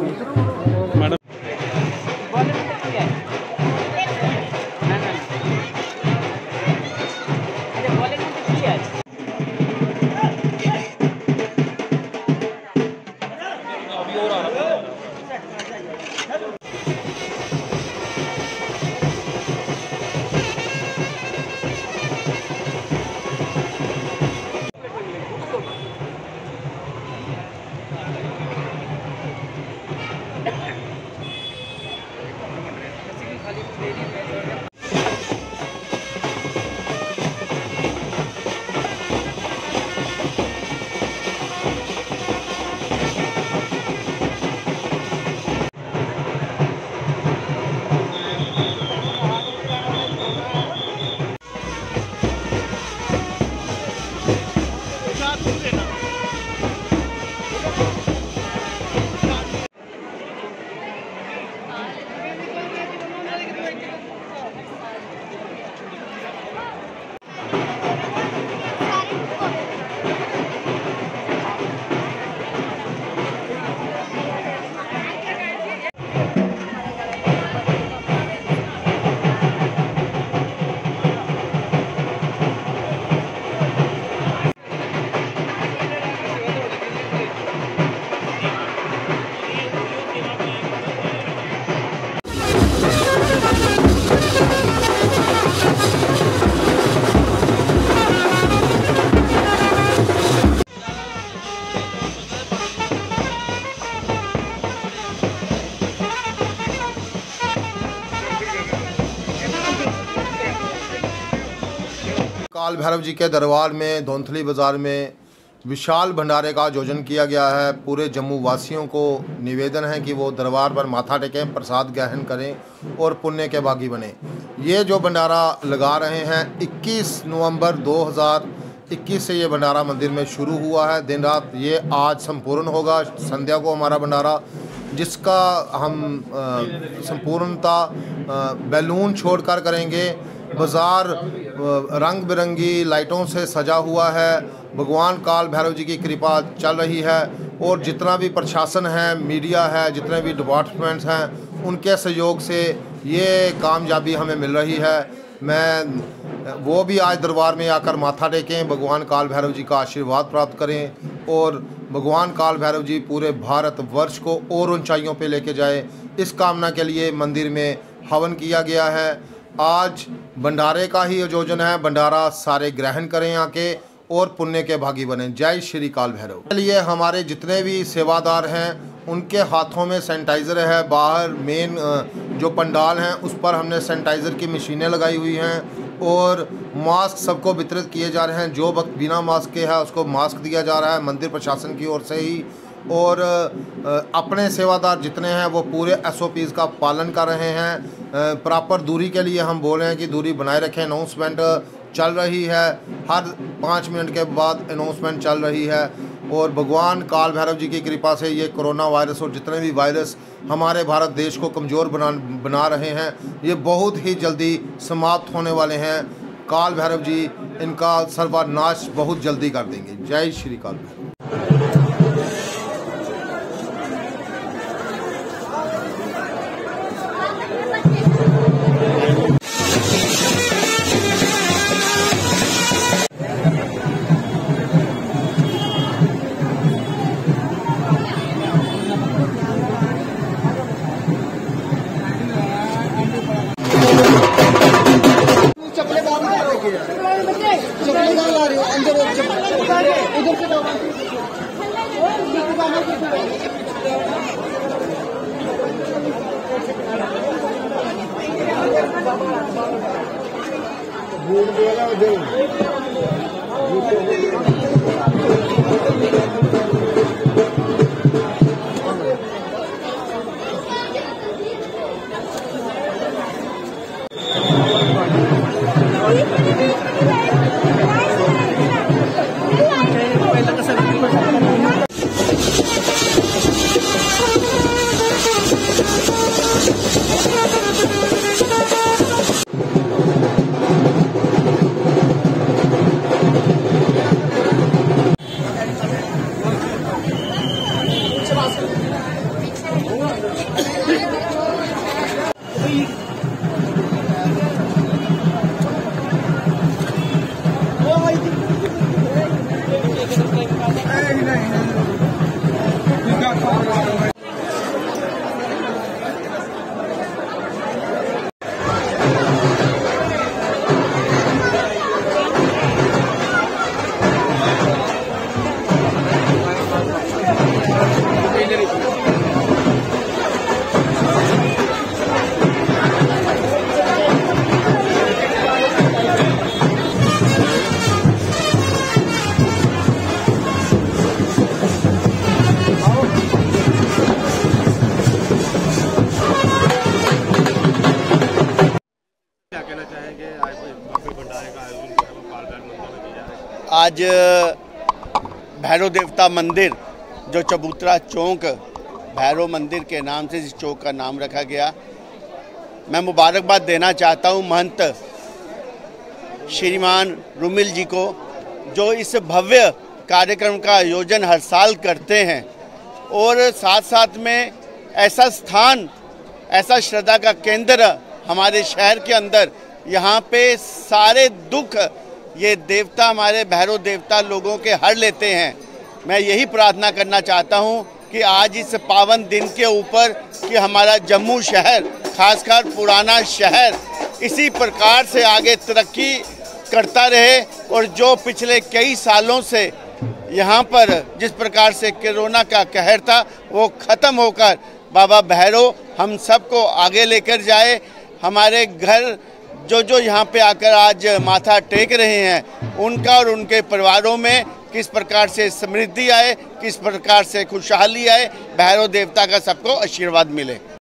Madam काल भैरव जी के दरबार में, धौंथली बाज़ार में विशाल भंडारे का आयोजन किया गया है। पूरे जम्मू वासियों को निवेदन है कि वो दरबार पर माथा टेकें, प्रसाद ग्रहण करें और पुण्य के बागी बने। ये जो भंडारा लगा रहे हैं 21 नवंबर 2021 से ये भंडारा मंदिर में शुरू हुआ है। दिन रात ये आज संपूर्ण होगा, संध्या को हमारा भंडारा, जिसका हम संपूर्णता बैलून छोड़कर करेंगे। बाज़ार रंग बिरंगी लाइटों से सजा हुआ है। भगवान काल भैरव जी की कृपा चल रही है और जितना भी प्रशासन है, मीडिया है, जितने भी डिपार्टमेंट्स हैं, उनके सहयोग से ये कामयाबी हमें मिल रही है। मैं, वो भी आज दरबार में आकर माथा टेकें, भगवान काल भैरव जी का आशीर्वाद प्राप्त करें और भगवान काल भैरव जी पूरे भारत वर्ष को और ऊंचाइयों पे लेके जाए। इस कामना के लिए मंदिर में हवन किया गया है। आज भंडारे का ही आयोजन है। भंडारा सारे ग्रहण करें आके और पुण्य के भागी बने। जय श्री काल भैरव। के लिए हमारे जितने भी सेवादार हैं, उनके हाथों में सैनिटाइज़र है। बाहर मेन जो पंडाल हैं, उस पर हमने सैनिटाइज़र की मशीनें लगाई हुई हैं और मास्क सबको वितरित किए जा रहे हैं। जो वक्त बिना मास्क के है, उसको मास्क दिया जा रहा है। मंदिर प्रशासन की ओर से ही और अपने सेवादार जितने हैं, वो पूरे एस का पालन कर रहे हैं। प्रॉपर दूरी के लिए हम बोल रहे हैं कि दूरी बनाए रखें। अनाउंसमेंट चल रही है। हर पाँच मिनट के बाद अनाउंसमेंट चल रही है। और भगवान काल भैरव जी की कृपा से ये कोरोना वायरस और जितने भी वायरस हमारे भारत देश को कमज़ोर बना बना रहे हैं, ये बहुत ही जल्दी समाप्त होने वाले हैं। काल भैरव जी, इनका सर्वनाश बहुत जल्दी कर देंगे। जय श्री काल भैरव। देगा आज, भैरव देवता मंदिर, जो चबूतरा चौक, भैरव मंदिर के नाम से इस चौक का नाम रखा गया। मैं मुबारकबाद देना चाहता हूँ महंत श्रीमान रुमिल जी को, जो इस भव्य कार्यक्रम का आयोजन हर साल करते हैं और साथ साथ में ऐसा स्थान, ऐसा श्रद्धा का केंद्र हमारे शहर के अंदर, यहाँ पे सारे दुख ये देवता हमारे भैरव देवता लोगों के हर लेते हैं। मैं यही प्रार्थना करना चाहता हूँ कि आज इस पावन दिन के ऊपर कि हमारा जम्मू शहर, खासकर पुराना शहर, इसी प्रकार से आगे तरक्की करता रहे और जो पिछले कई सालों से यहाँ पर जिस प्रकार से कोरोना का कहर था, वो ख़त्म होकर बाबा भैरव हम सबको आगे लेकर जाए। हमारे घर जो जो यहाँ पे आकर आज माथा टेक रहे हैं, उनका और उनके परिवारों में किस प्रकार से समृद्धि आए, किस प्रकार से खुशहाली आए, भैरव देवता का सबको आशीर्वाद मिले।